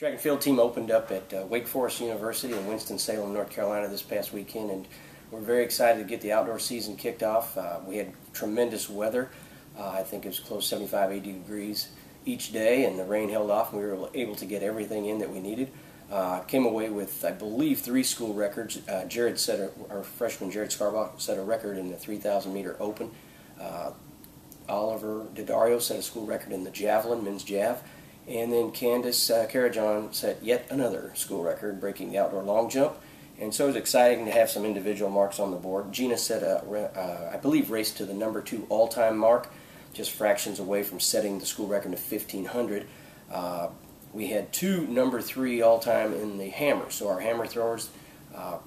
Track and field team opened up at uh, Wake Forest University in Winston-Salem, North Carolina this past weekend, and we're very excited to get the outdoor season kicked off. Uh, we had tremendous weather. Uh, I think it was close to 75, 80 degrees each day, and the rain held off, and we were able to get everything in that we needed. Uh, came away with, I believe, three school records. Uh, Jared set a, our freshman Jared Scarbach set a record in the 3,000 meter open. Uh, Oliver Didario set a school record in the javelin, men's jav. And then Candace uh, Karajan set yet another school record, breaking the outdoor long jump. And so it was exciting to have some individual marks on the board. Gina set a, uh, I believe, raced to the number two all-time mark, just fractions away from setting the school record of 1500. Uh, we had two number three all-time in the hammer. So our hammer throwers, uh,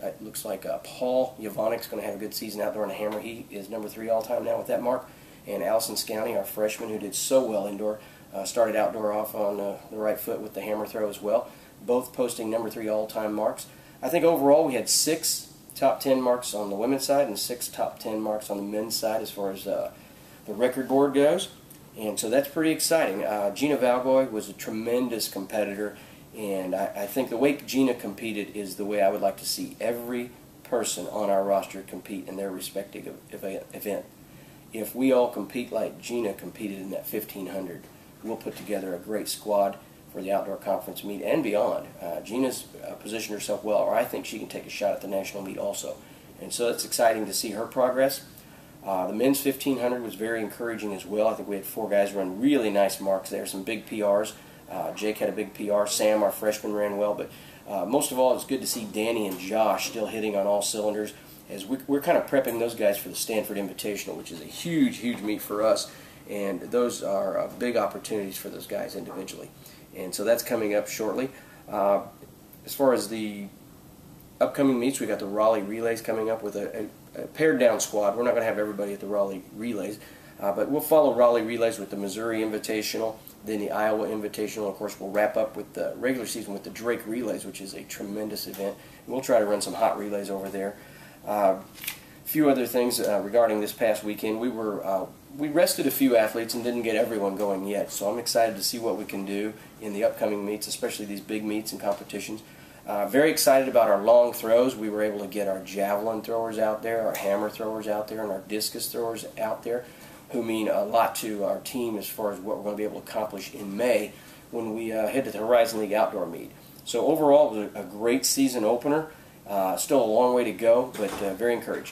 it looks like uh, Paul Yavonic's going to have a good season outdoor in the hammer. He is number three all-time now with that mark. And Allison Scowney, our freshman, who did so well indoor, uh, started outdoor off on uh, the right foot with the hammer throw as well, both posting number three all-time marks. I think overall we had six top 10 marks on the women's side and six top 10 marks on the men's side as far as uh, the record board goes. And so that's pretty exciting. Uh, Gina Valgoy was a tremendous competitor, and I, I think the way Gina competed is the way I would like to see every person on our roster compete in their respective event. If we all compete like Gina competed in that 1500, we'll put together a great squad for the outdoor conference meet and beyond. Uh, Gina's uh, positioned herself well, or I think she can take a shot at the national meet also. And so it's exciting to see her progress. Uh, the men's 1500 was very encouraging as well. I think we had four guys run really nice marks there, some big PRs. Uh, Jake had a big PR. Sam, our freshman, ran well. But uh, most of all, it's good to see Danny and Josh still hitting on all cylinders as we, are kind of prepping those guys for the Stanford Invitational, which is a huge, huge meet for us and those are uh, big opportunities for those guys individually. And so that's coming up shortly. Uh, as far as the upcoming meets, we got the Raleigh Relays coming up with a, a, a pared down squad. We're not going to have everybody at the Raleigh Relays, uh, but we'll follow Raleigh Relays with the Missouri Invitational, then the Iowa Invitational. Of course, we'll wrap up with the regular season with the Drake Relays, which is a tremendous event. And we'll try to run some hot relays over there. Uh, few other things uh, regarding this past weekend. We were uh, we rested a few athletes and didn't get everyone going yet, so I'm excited to see what we can do in the upcoming meets, especially these big meets and competitions. Uh, very excited about our long throws. We were able to get our javelin throwers out there, our hammer throwers out there, and our discus throwers out there, who mean a lot to our team as far as what we're going to be able to accomplish in May when we uh, head to the Horizon League Outdoor Meet. So overall, it was a, a great season opener. Uh, still a long way to go, but uh, very encouraged.